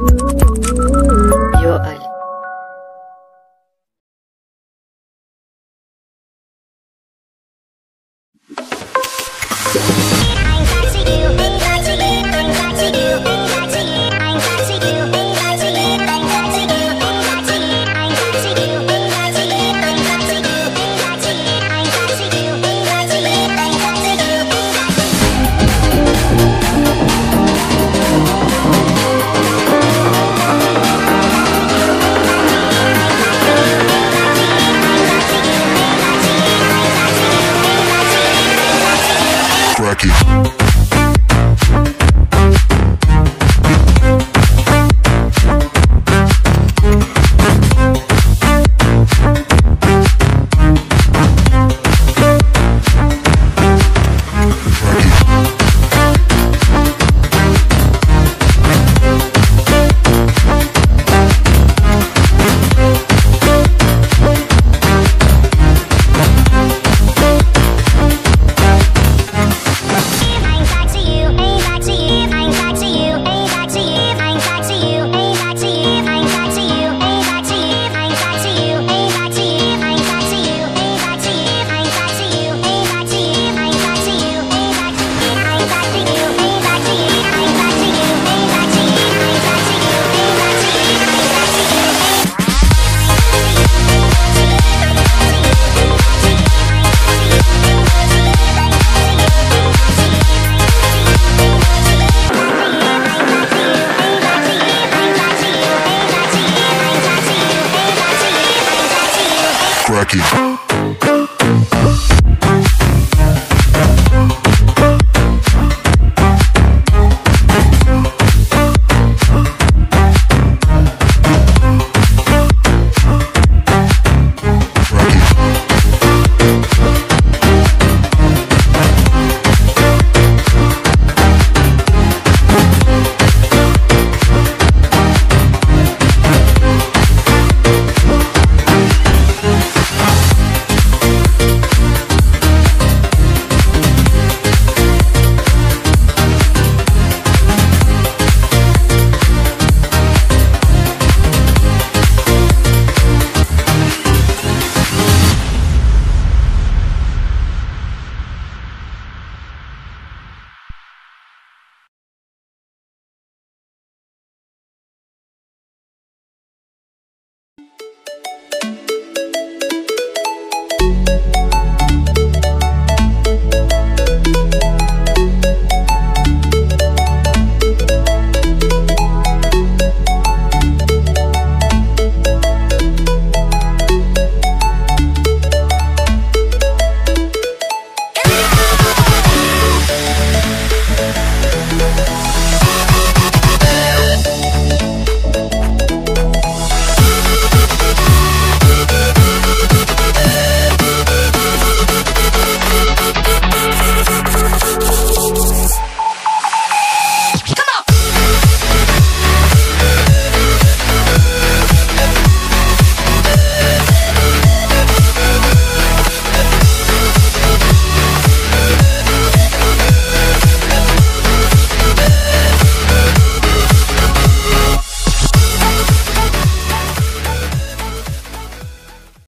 Yo Crack aqui.